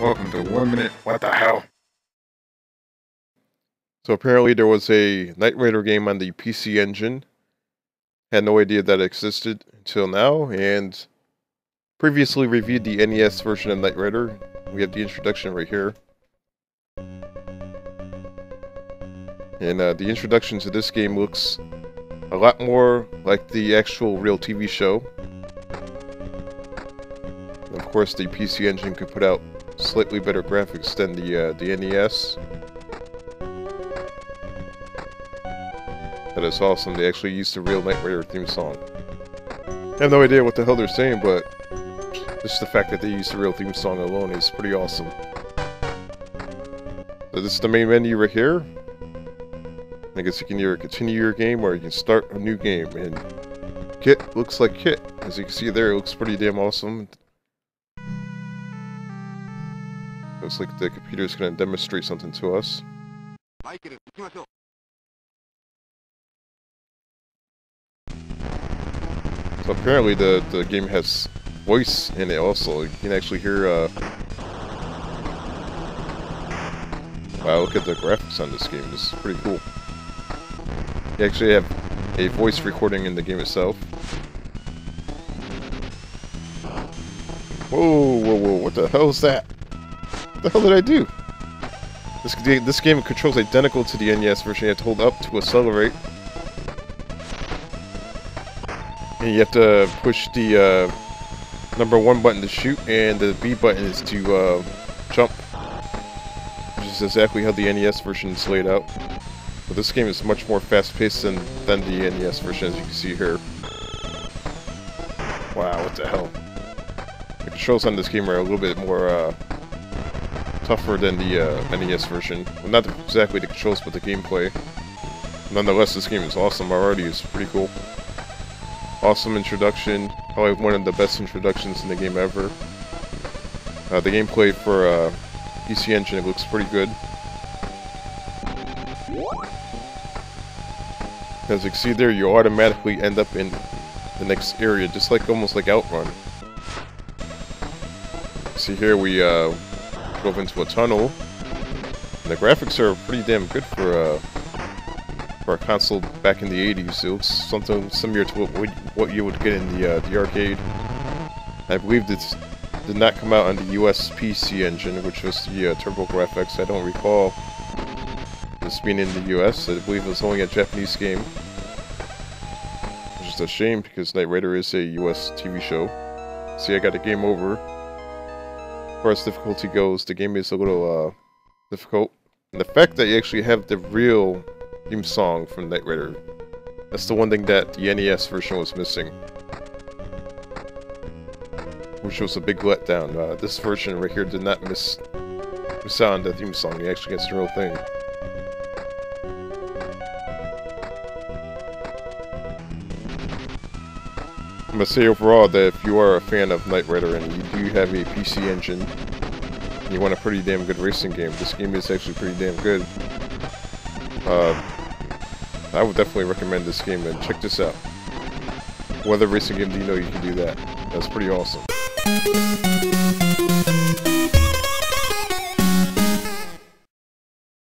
Welcome to One Minute What the Hell. So apparently there was a Knight Rider game on the PC Engine. Had no idea that existed until now, and previously reviewed the NES version of Knight Rider. We have the introduction right here. And uh, the introduction to this game looks a lot more like the actual real TV show. Of course, the PC Engine could put out slightly better graphics than the uh, the NES. That is awesome. They actually used the real Knight Rider theme song. I have no idea what the hell they're saying, but just the fact that they used the real theme song alone is pretty awesome. So this is the main menu right here. I guess you can either continue your game or you can start a new game. And KITT looks like KITT. As you can see there, it looks pretty damn awesome. Looks like the computer is going to demonstrate something to us. So apparently the, the game has voice in it also. You can actually hear, uh... Wow, look at the graphics on this game. This is pretty cool. You actually have a voice recording in the game itself. Whoa, whoa, whoa, what the hell is that? The hell did I do? This, this game controls identical to the NES version. You have to hold up to accelerate. And you have to push the uh, number one button to shoot, and the B button is to uh, jump. Which is exactly how the NES version is laid out. But this game is much more fast-paced than, than the NES version, as you can see here. Wow, what the hell. The controls on this game are a little bit more uh, tougher than the uh, NES version. Well, not exactly the controls, but the gameplay. Nonetheless, this game is awesome already. It's pretty cool. Awesome introduction. Probably one of the best introductions in the game ever. Uh, the gameplay for uh, PC Engine it looks pretty good. As you see there, you automatically end up in the next area, just like almost like Outrun. See here, we uh, drove into a tunnel. And the graphics are pretty damn good for uh, for a console back in the 80s. It looks something similar to what, what you would get in the, uh, the arcade. I believe this did not come out on the US PC engine, which was the uh, TurboGrafx. I don't recall this being in the US. I believe it was only a Japanese game. Which is a shame because Knight Rider is a US TV show. See, I got a game over. As far as difficulty goes, the game is a little uh, difficult. And the fact that you actually have the real theme song from Knight Rider. That's the one thing that the NES version was missing. Which was a big letdown. Uh, this version right here did not miss, miss out on the theme song. It actually gets the real thing. I'm gonna say overall that if you are a fan of Knight Rider and you do have a PC engine, and you want a pretty damn good racing game, this game is actually pretty damn good. Uh, I would definitely recommend this game and check this out. What other racing game do you know you can do that? That's pretty awesome.